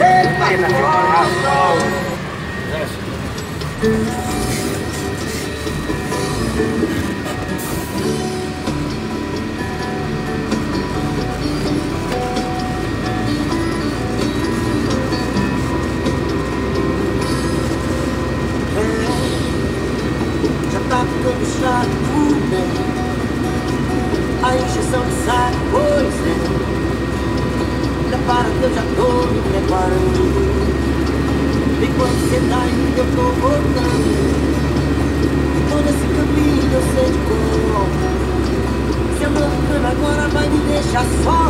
passou. Já tá ficando chato, né? A injeção de saco, eu já tô me preparando. E quando você tá indo, eu tô voltando. Todo esse caminho eu sei de cor. Se eu não ficando agora, vai me deixar só.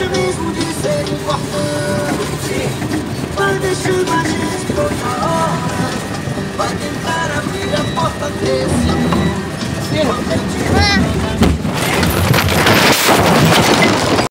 deixa mesmo de ser importante. Vai deixando a gente toda hora. Vai tentar abrir a porta desse amor. Quando eu tiver